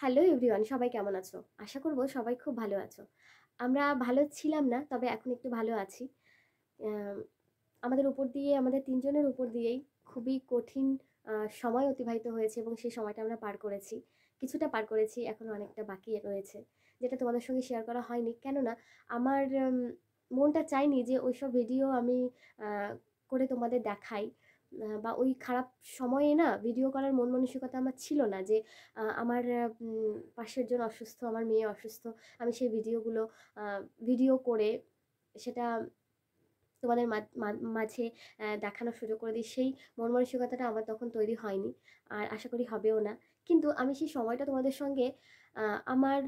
Hello everyone, সবাই কেমন আছো? আশা করব সবাই খুব ভালো আছো। আমরা ভালো ছিলাম না, তবে এখন একটু ভালো আছি। আমাদের উপর দিয়ে, আমাদের তিনজনের উপর দিয়েই খুবই কঠিন সময় অতিবাহিত হয়েছে এবং সেই সময়টা আমরা পার করেছি। কিছুটা পার করেছি এখনও অনেকটা বাকি রয়েছে, যেটা তোমাদের সঙ্গে শেয়ার করা হয়নি। কেননা আমার মনটা চাইনি যে ওইসব ভিডিও আমি করে তোমাদের দেখাই। বা ওই খারাপ সময়ে না ভিডিও করার মন মানসিকতা আমার ছিল না যে আমার পাশের জন অসুস্থ, আমার মেয়ে অসুস্থ, আমি সেই ভিডিওগুলো ভিডিও করে সেটা তোমাদের মাঝে দেখানোর সুযোগ করে দিই, সেই মন মানসিকতাটা আমার তখন তৈরি হয়নি আর আশা করি হবেও না। কিন্তু আমি সেই সময়টা তোমাদের সঙ্গে আমার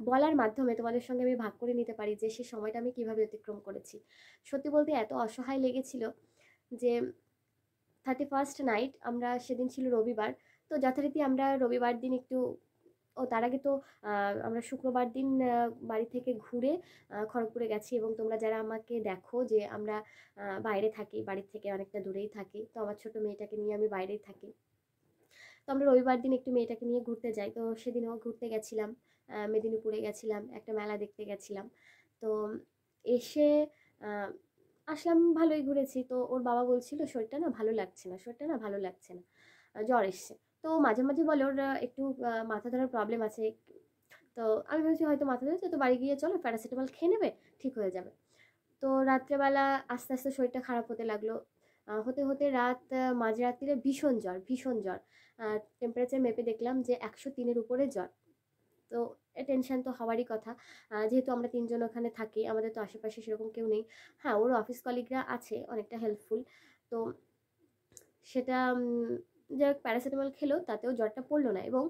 বলার মাধ্যমে তোমাদের সঙ্গে আমি ভাগ করে নিতে পারি যে সেই সময়টা আমি কীভাবে অতিক্রম করেছি। সত্যি বলতে এত অসহায় লেগেছিল যে থার্টি ফার্স্ট নাইট আমরা সেদিন ছিল রবিবার। তো যথারীতি আমরা রবিবার দিন একটু, ও তার আগে তো আমরা শুক্রবার দিন বাড়ি থেকে ঘুরে খড়গপুরে গেছি এবং তোমরা যারা আমাকে দেখো যে আমরা বাইরে থাকি, বাড়ির থেকে অনেকটা দূরেই থাকি, তো আমার ছোট মেয়েটাকে নিয়ে আমি বাইরেই থাকি। তো আমরা রবিবার দিন একটু মেয়েটাকে নিয়ে ঘুরতে যাই। তো সেদিনও ঘুরতে গেছিলাম মেদিনীপুরে গেছিলাম, একটা মেলা দেখতে গেছিলাম। তো এসে আসলাম, ভালোই ঘুরেছি। তো ওর বাবা বলছিল, শরীরটা না ভালো লাগছে না, শরীরটা না ভালো লাগছে না জ্বর এসছে। তো মাঝে মাঝে বলে ওর একটু মাথা ধরার প্রবলেম আছে। তো আমি ভাবছি হয়তো মাথা ধরেছে, তো বাড়ি গিয়ে চলো প্যারাসিটামল খেয়ে নেবে, ঠিক হয়ে যাবে। তো রাত্রেবেলা আস্তে আস্তে শরীরটা খারাপ হতে লাগল। হতে হতে রাত মাঝরাত্রিরে ভীষণ জ্বর ভীষণ জ্বর। টেম্পারেচার মেপে দেখলাম যে একশো তিনের উপরে জ্বর। তো টেনশন তো হওয়ারই কথা। যেহেতু আমরা তিনজন ওখানে থাকি, আমাদের তো আশেপাশে সেরকম কেউ নেই। হ্যাঁ ওর অফিস কলিগরা আছে, অনেকটা হেল্পফুল তো সেটা যাই হোক প্যারাসিটামল খেলো, তাতেও জ্বরটা পড়ল না। এবং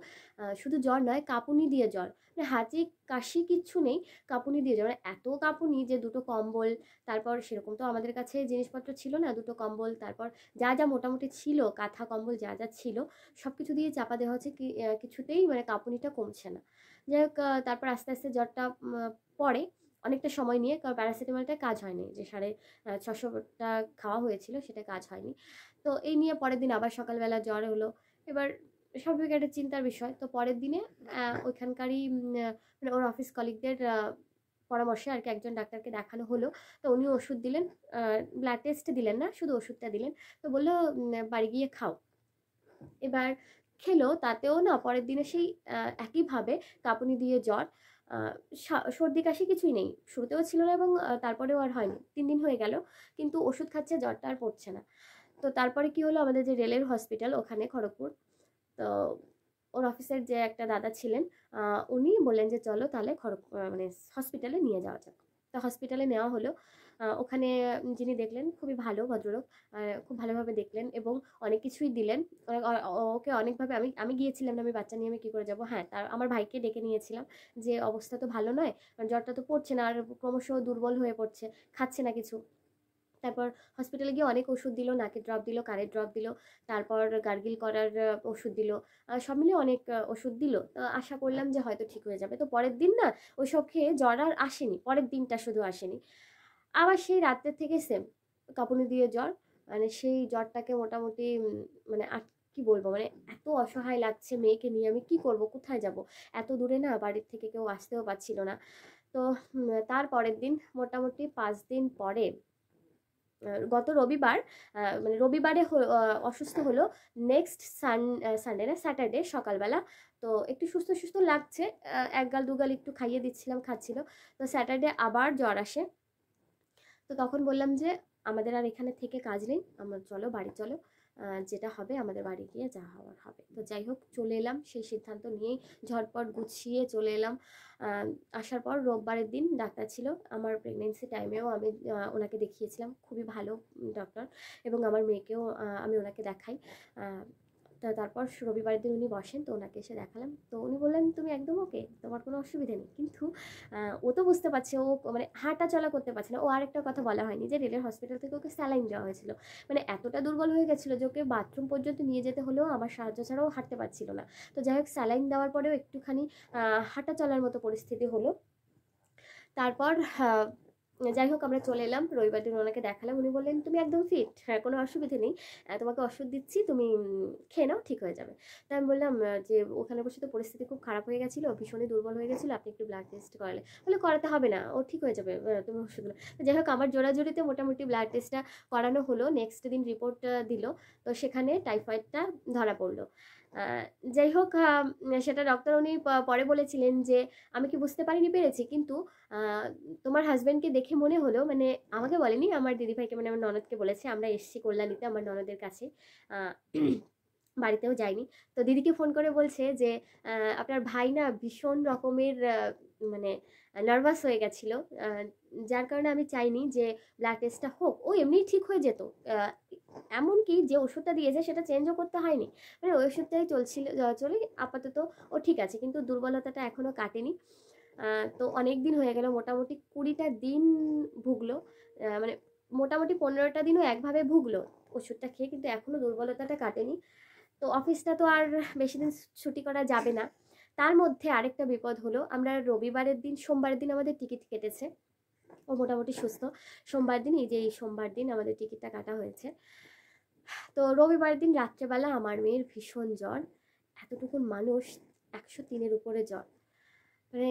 শুধু জ্বর নয়, কাঁপুনি দিয়ে জ্বর। মানে হাঁচি কাশি কিচ্ছু নেই, কাঁপুনি দিয়ে জ্বর। মানে এত কাঁপুনি যে দুটো কম্বল, তারপর সেরকম তো আমাদের কাছে জিনিসপত্র ছিল না, দুটো কম্বল, তারপর যা যা মোটামুটি ছিল, কাঁথা কম্বল যা যা ছিল সব কিছু দিয়ে চাপা দেওয়া হচ্ছে কিছুতেই মানে কাঁপুনিটা কমছে না। যাই হোক তারপর আস্তে আস্তে জ্বরটা পড়ে। অনেকটা সময় নিয়ে, কারণ প্যারাসিটামলটা কাজ হয়নি। যে সাড়ে ছশোটা খাওয়া হয়েছিল, সেটা কাজ হয়নি। তো এই নিয়ে পরের দিন আবার সকালবেলা জ্বর হলো। এবার স্বাভাবিক একটা চিন্তার বিষয়। তো পরের দিনে ওইখানকারই মানে ওর অফিস কলিগদের পরামর্শে আর কি একজন ডাক্তারকে দেখানো হলো। তো উনি ওষুধ দিলেন ব্লাড টেস্ট দিলেন না, শুধু ওষুধটা দিলেন। তো বলল বাড়ি গিয়ে খাও। এবার খেলো তাতেও না পরের দিনে সেই একইভাবে কাঁপুনি দিয়ে জ্বর সর্দি কাশি কিছুই নেই। শুরুতেও ছিল না এবং তারপরেও আর হয়নি। তিন দিন হয়ে গেল, কিন্তু ওষুধ খাচ্ছে, জ্বরটা আর পড়ছে না। তো তারপরে কি হলো, আমাদের যে রেলের হসপিটাল ওখানে খড়গপুর, তো ওর অফিসের যে একটা দাদা ছিলেন উনি বললেন যে, চলো তাহলে খড়গ মানে হসপিটালে নিয়ে যাওয়া যাক। তো হসপিটালে নেওয়া হলো। ওখানে যিনি দেখলেন খুবই ভালো ভদ্রলোক খুব ভালোভাবে দেখলেন এবং অনেক কিছুই দিলেন। ওকে অনেকভাবে আমি আমি গিয়েছিলাম না, আমি বাচ্চা নিয়ে আমি কী করে যাব? হ্যাঁ তার, আমার ভাইকে ডেকে নিয়েছিলাম যে, অবস্থা তো ভালো নয়, জ্বরটা তো পড়ছে না আর ক্রমশ দুর্বল হয়ে পড়ছে, খাচ্ছে না কিছু। তারপর হসপিটালে গিয়ে অনেক ওষুধ দিল, নাকের ড্রপ দিল, কানের ড্রপ দিল, তারপর গার্গিল করার ওষুধ দিল সব মিলিয়ে অনেক ওষুধ দিল। আশা করলাম যে হয়তো ঠিক হয়ে যাবে। তো পরের দিন না ওইসব খেয়ে জ্বর আর আসেনি, পরের দিনটা শুধু আসেনি। আবার সেই রাতের থেকে সেম কাঁপুনি দিয়ে জ্বর। মানে সেই জ্বরটাকে মোটামুটি মানে আর কি বলব? মানে এত অসহায় লাগছে মেয়েকে নিয়ে আমি কি করব? কোথায় যাব? এত দূরে না বাড়ির থেকে কেউ আসতেও পারছিল না। তো তার পরের দিন মোটামুটি পাঁচ দিন পরে গত রবিবার মানে রবিবারে অসুস্থ হলো নেক্সট সান সানডে না স্যাটারডে সকালবেলা। তো একটু সুস্থ সুস্থ লাগছে আহ, এক গাল দু গাল একটু খাইয়ে দিচ্ছিলাম খাচ্ছিল। তো স্যাটারডে আবার জ্বর আসে। তো তখন বললাম যে, আমাদের আর এখানে থেকে কাজ নেই, আমার চলো, বাড়ি চলো যেটা হবে আমাদের বাড়ি গিয়ে যা হওয়ার হবে। তো যাই হোক, চলে এলাম, সেই সিদ্ধান্ত নিয়েই ঝটপট গুছিয়ে চলে এলাম। আসার পর রোববারের দিন ডাক্তার ছিল, আমার প্রেগনেন্সি টাইমেও আমি ওনাকে দেখিয়েছিলাম, খুবই ভালো ডক্টর এবং আমার মেয়েকেও আমি ওনাকে দেখাই। তা তারপর রবিবারের দিন উনি বসেন, তো ওনাকে এসে দেখালাম। তো উনি বললেন, তুমি একদম ওকে, তোমার কোনো অসুবিধা নেই। কিন্তু ও তো বুঝতে পারছে, ও মানে হাঁটা চলা করতে পারছে না। ও আরেকটা কথা বলা হয়নি যে, রেলের হসপিটাল থেকে ওকে স্যালাইন দেওয়া হয়েছিল। মানে এতটা দুর্বল হয়ে গেছিল যে, ওকে বাথরুম পর্যন্ত নিয়ে যেতে হলেও আমার সাহায্য ছাড়াও হাঁটতে পারছিল না। তো যাই হোক, স্যালাইন দেওয়ার পরেও একটুখানি হাঁটা চলার মতো পরিস্থিতি হলো। তারপর যাই হোক, আমরা চলে এলাম। রবিবার দিন ওনাকে দেখালাম। উনি বললেন, তুমি একদম ফিট হ্যাঁ কোনো অসুবিধে নেই। তোমাকে ওষুধ দিচ্ছি, তুমি খেয়ে নাও, ঠিক হয়ে যাবে। তাই আমি বললাম যে ওখানে বসে তো পরিস্থিতি খুব খারাপ হয়ে গেছিল, ভীষণই দুর্বল হয়ে গেছিল, আপনি একটু ব্লাড টেস্ট করালে। বলে করাতে হবে না, ও ঠিক হয়ে যাবে তুমি ওষুধগুলো যাই হোক, আমার জোড়াজুড়িতে মোটামুটি ব্লাড টেস্টটা করানো হলো। নেক্সট দিন রিপোর্ট দিল। তো সেখানে টাইফয়েডটা ধরা পড়ল। যাই হোক সেটা ডক্টর উনি পরে বলেছিলেন যে, আমি কি বুঝতে পারিনি পেরেছি, কিন্তু তোমার হাজব্যান্ডকে দেখে মনে হলো মানে আমাকে বলেনি, আমার দিদিভাইকে মানে আমার ননদকে বলেছে, আমরা এসেছি কল্যাণীতে আমার ননদের কাছে বাড়িতেও যাইনি। তো দিদিকে ফোন করে বলছে যে আপনার ভাই না ভীষণ রকমের মানে নার্ভাস হয়ে গেছিল যার কারণে আমি চাইনি যে ব্লাড টেস্টটা হোক। ও এমনিই ঠিক হয়ে যেত এমনকি যে ওষুধটা দিয়েছে সেটা চেঞ্জও করতে হয়নি। মানে ওই ওষুধটাই চলছিল চলে, আপাতত ও ঠিক আছে, কিন্তু দুর্বলতাটা এখনও কাটেনি। তো অনেক দিন হয়ে গেল, মোটামুটি কুড়িটা দিন ভুগলো। মানে মোটামুটি পনেরোটা দিনও একভাবে ভুগলো ওষুধটা খেয়ে, কিন্তু এখনও দুর্বলতাটা কাটেনি। তো অফিসটা তো আর বেশি দিন ছুটি করা যাবে না। তার মধ্যে আরেকটা বিপদ হলো, আমরা রবিবারের দিন, সোমবারের দিন আমাদের টিকিট কেটেছে। ও মোটামুটি সুস্থ। সোমবার দিন, এই যে এই সোমবার দিন আমাদের টিকিটটা কাটা হয়েছে। তো রবিবার দিন রাত্রেবেলা আমার মেয়ের ভীষণ জ্বর। এতটুকুন মানুষ একশো তিনের উপরে জ্বর। মানে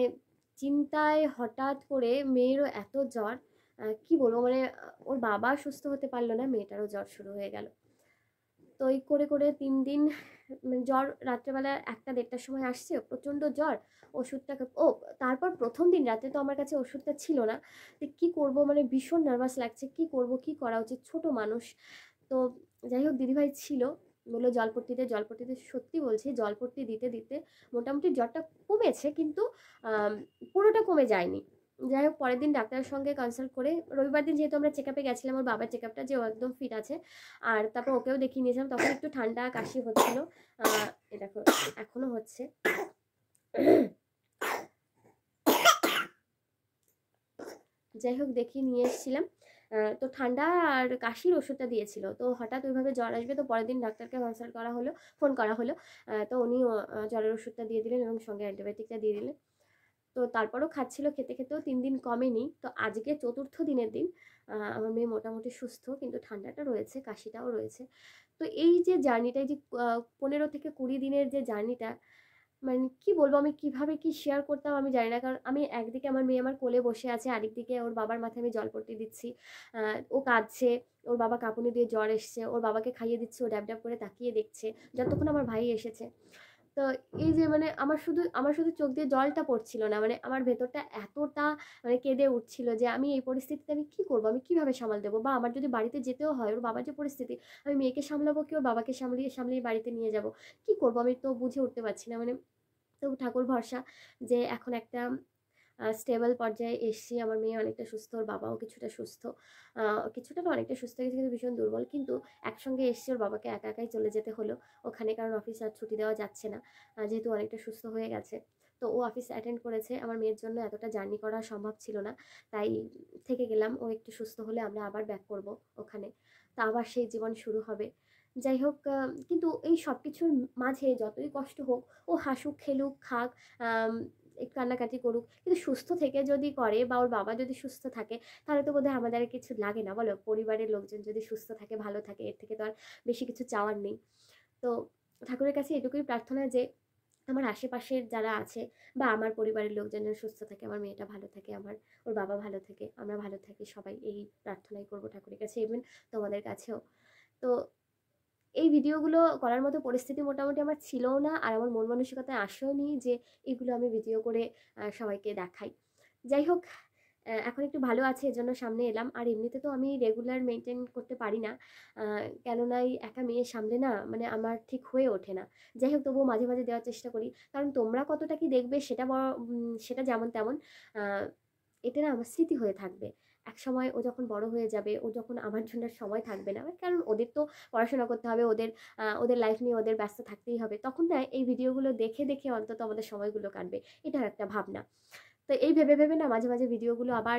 চিন্তায় হঠাৎ করে মেয়েরও এত জ্বর কি বলব? মানে ওর বাবা সুস্থ হতে পারল না, মেয়েটারও জ্বর শুরু হয়ে গেল। তো এই করে করে তিন দিন মানে জ্বর রাত্রেবেলা একটা দেড়টার সময় আসছে, প্রচণ্ড জ্বর ওষুধটা ও, তারপর প্রথম দিন রাতে তো আমার কাছে ওষুধটা ছিল না। তো কী করব? মানে ভীষণ নার্ভাস লাগছে, কি করব? কি করা উচিত? ছোট মানুষ। তো যাই হোক দিদিভাই ছিল, বলল জলপট্টিতে জলপট্টিতে সত্যি বলছি, জলপট্টি দিতে দিতে মোটামুটি জ্বরটা কমেছে কিন্তু পুরোটা কমে যায়নি। যাই হোক পরের দিন ডাক্তারের সঙ্গে কনসাল্ট করে, রবিবার দিন যেহেতু আমরা চেক আপে গেছিলাম, ওর বাবার চেক আপটা যে একদম ফিট আছে, আর তারপর ওকেও দেখিয়ে নিয়েছিলাম, তখন একটু ঠান্ডা কাশি হচ্ছিল এ দেখো, এখনও হচ্ছে। যাই হোক দেখিয়ে নিয়ে এসেছিলাম। তো ঠান্ডা আর কাশির ওষুধটা দিয়েছিল। তো হঠাৎ ওইভাবে জ্বর আসবে, তো পরের দিন ডাক্তারকে কনসাল্ট করা হলো ফোন করা হলো। তো উনি জ্বরের ওষুধটা দিয়ে দিলেন এবং সঙ্গে অ্যান্টিবায়োটিকটা দিয়ে দিলেন। তো তারপরও খাচ্ছিল, খেতে খেতেও তিন দিন কমেনি। তো আজকে চতুর্থ দিনের দিন আমার মেয়ে মোটামুটি সুস্থ, কিন্তু ঠান্ডাটা রয়েছে, কাশিটাও রয়েছে। তো এই যে জার্নিটা যে পনেরো থেকে কুড়ি দিনের যে জার্নিটা মানে কি বলব? আমি কীভাবে কি শেয়ার করতাম আমি জানি না কারণ আমি একদিকে আমার মেয়ে আমার কোলে বসে আছে, আরেকদিকে ওর বাবার মাথায় আমি জলপট্টি দিচ্ছি। ও কাঁদছে, ওর বাবা কাঁপুনি দিয়ে জ্বর এসছে, ওর বাবাকে খাইয়ে দিচ্ছে, ও ড্যাব ড্যাব করে তাকিয়ে দেখছে, যতক্ষণ আমার ভাই এসেছে। তো এই যে মানে আমার শুধু আমার শুধু চোখ দিয়ে জলটা পড়ছিল না মানে আমার ভেতরটা এতটা মানে কেঁদে উঠছিল যে আমি এই পরিস্থিতিতে আমি কি করব? আমি কীভাবে সামাল দেবো? বা আমার যদি বাড়িতে যেতেও হয়, ওর বাবার যে পরিস্থিতি, আমি মেয়েকে সামলাবো কি? ওর বাবাকে সামলিয়ে সামলিয়ে বাড়িতে নিয়ে যাব। কি করব? আমি তো বুঝে উঠতে পারছি না। মানে তো ঠাকুর ভরসা যে এখন একটা স্টেবল পর্যায়ে এসছি আমার মেয়ে অনেকটা সুস্থ, ওর বাবাও কিছুটা সুস্থ। কিছুটা না অনেকটা সুস্থ গেছে কিন্তু ভীষণ দুর্বল। কিন্তু একসঙ্গে এসছি ওর বাবাকে একা একাই চলে যেতে হলো। ওখানে কারণ অফিস আর ছুটি দেওয়া যাচ্ছে না। যেহেতু অনেকটা সুস্থ হয়ে গেছে। তো ও অফিস অ্যাটেন্ড করেছে। আমার মেয়ের জন্য এতটা জার্নি করা সম্ভব ছিল না। তাই থেকে গেলাম। ও একটু সুস্থ হলে আমরা আবার ব্যাক করব ওখানে। তা আবার সেই জীবন শুরু হবে। যাই হোক কিন্তু এই সব কিছুর মাঝে যতই কষ্ট হোক, ও হাসুক, খেলুক, খাক একটু কান্নাকাটি করুক, কিন্তু সুস্থ থেকে যদি করে বা ওর বাবা যদি সুস্থ থাকে, তাহলে তো বোধহয় আমাদের কিছু লাগে না, বলো? পরিবারের লোকজন যদি সুস্থ থাকে, ভালো থাকে, এর থেকে তো আর বেশি কিছু চাওয়ার নেই। তো ঠাকুরের কাছে এটুকুই প্রার্থনা যে, আমার আশেপাশের যারা আছে বা আমার পরিবারের লোকজন যেন সুস্থ থাকে, আমার মেয়েটা ভালো থাকে, আমার, ওর বাবা ভালো থাকে, আমরা ভালো থাকি, সবাই এই প্রার্থনাই করব ঠাকুরের কাছে ইভেন তোমাদের কাছেও। তো এই ভিডিওগুলো করার মতো পরিস্থিতি মোটামুটি আমার ছিলও না আর আমার মন মানসিকতায় আসেও নি যে এগুলো আমি ভিডিও করে সবাইকে দেখাই। যাই হোক এখন একটু ভালো আছে, এজন্য সামনে এলাম। আর এমনিতে তো আমি রেগুলার মেনটেন করতে পারি না কেননা এই একা মেয়ে সামলে না মানে আমার ঠিক হয়ে ওঠে না। যাই হোক, তবুও মাঝে মাঝে দেওয়ার চেষ্টা করি। কারণ তোমরা কতটা কি দেখবে সেটা সেটা যেমন তেমন এটা না আমার স্মৃতি হয়ে থাকবে। এক সময় ও যখন বড় হয়ে যাবে, ও যখন আমার জন্য সময় থাকবে না কারণ ওদের তো পড়াশোনা করতে হবে, ওদের ওদের লাইফ নিয়ে ওদের ব্যস্ত থাকতেই হবে। তখন না এই ভিডিওগুলো দেখে দেখে অন্তত আমাদের সময়গুলো কাটবে এটাও একটা ভাবনা। তো এই ভেবে ভেবে না মাঝে মাঝে ভিডিওগুলো আবার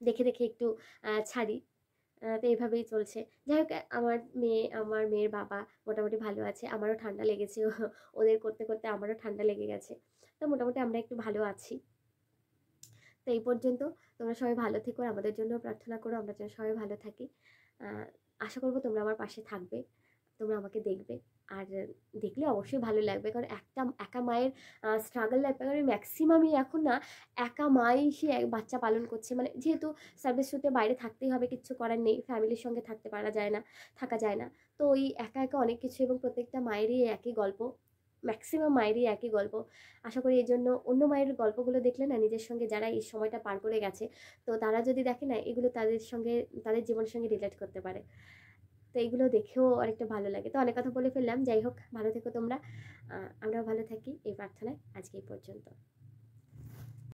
দেখে দেখে একটু ছাড়ি। তো এইভাবেই চলছে। যাই হোক, আমার মেয়ে, আমার মেয়ের বাবা মোটামুটি ভালো আছে, আমারও ঠান্ডা লেগেছে, ওদের করতে করতে আমারও ঠান্ডা লেগে গেছে। তো মোটামুটি আমরা একটু ভালো আছি। তো এই পর্যন্ত। তোমরা সবাই ভালো থেকো আমাদের জন্য প্রার্থনা করো, আমরা যেন সবাই ভালো থাকি। আশা করব তোমরা আমার পাশে থাকবে, তোমরা আমাকে দেখবে। আর দেখলে অবশ্যই ভালো লাগবে, কারণ একটা, একা মায়ের স্ট্রাগল লাইফ কারণ ম্যাক্সিমামই এখন না, একা মাই সে এক বাচ্চা পালন করছে। মানে যেহেতু সার্ভিস শুটে বাইরে থাকতেই হবে কিচ্ছু করার নেই ফ্যামিলির সঙ্গে থাকতে পারা যায় না, থাকা যায় না। তো ওই একা একা অনেক কিছু এবং প্রত্যেকটা মায়েরই একই গল্প। ম্যাক্সিমাম মায়েরই একই গল্প। আশা করি এই জন্য অন্য মায়ের গল্পগুলো দেখলে না নিজের সঙ্গে যারা এই সময়টা পার করে গেছে, তো তারা যদি দেখে না এগুলো তাদের সঙ্গে, তাদের জীবনের সঙ্গে রিলেট করতে পারে। তো এগুলো দেখেও অনেকটা ভালো লাগে। তো অনেক কথা বলে ফেললাম। যাই হোক, ভালো থেকো তোমরা। আমরাও ভালো থাকি। এই প্রার্থনায় আজকে এই পর্যন্ত।